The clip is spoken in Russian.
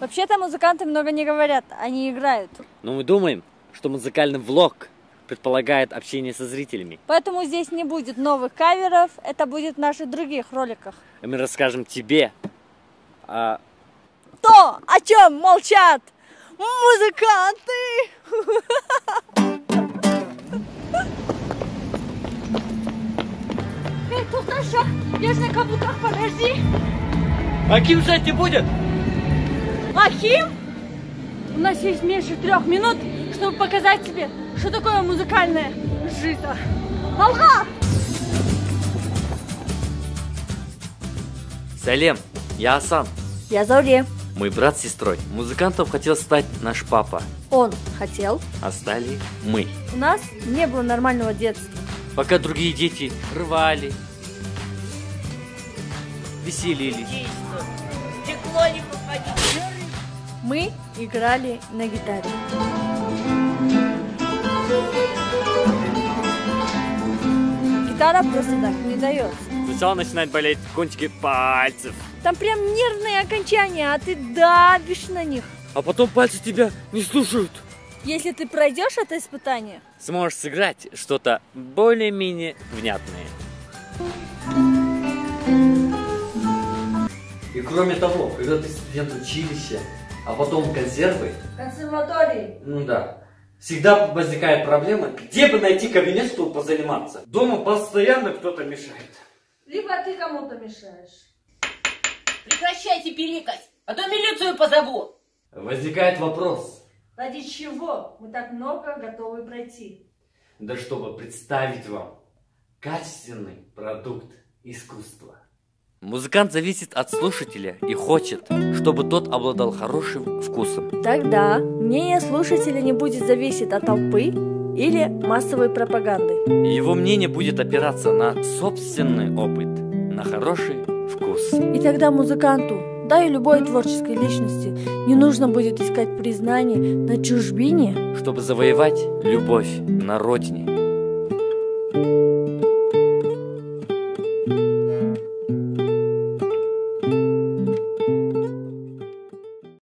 Вообще-то музыканты много не говорят, они играют. Но мы думаем, что музыкальный влог предполагает общение со зрителями. Поэтому здесь не будет новых каверов, это будет в наших других роликах. И мы расскажем тебе о То, о чем молчат музыканты! Эй, тут наша Я же на каблуках, подожди! А кем жать не будет? Ахим? У нас есть меньше трех минут, чтобы показать тебе, что такое музыкальное жито. Алга! Салем, я Асан. Я Зауре. Мой брат с сестрой. Музыкантом хотел стать наш папа. Он хотел. А стали мы. У нас не было нормального детства. Пока другие дети рвали, веселились. Стекло не. Мы играли на гитаре. Гитара просто так не дается. Сначала начинают болеть кончики пальцев. Там прям нервные окончания, а ты давишь на них. А потом пальцы тебя не слушают. Если ты пройдешь это испытание, Сможешь сыграть что-то более-менее внятное. И кроме того, когда ты студент училища, а потом консервы, консерватории, ну да, всегда возникает проблема, где бы найти кабинет, чтобы позаниматься. Дома постоянно кто-то мешает. либо ты кому-то мешаешь. Прекращайте перекать, а то милицию позову. Возникает вопрос, Ради чего мы так много готовы пройти? да чтобы представить вам качественный продукт искусства. Музыкант зависит от слушателя и хочет, чтобы тот обладал хорошим вкусом. Тогда мнение слушателя не будет зависеть от толпы или массовой пропаганды. Его мнение будет опираться на собственный опыт, на хороший вкус. И тогда музыканту, да и любой творческой личности, не нужно будет искать признание на чужбине. Чтобы завоевать любовь на родине.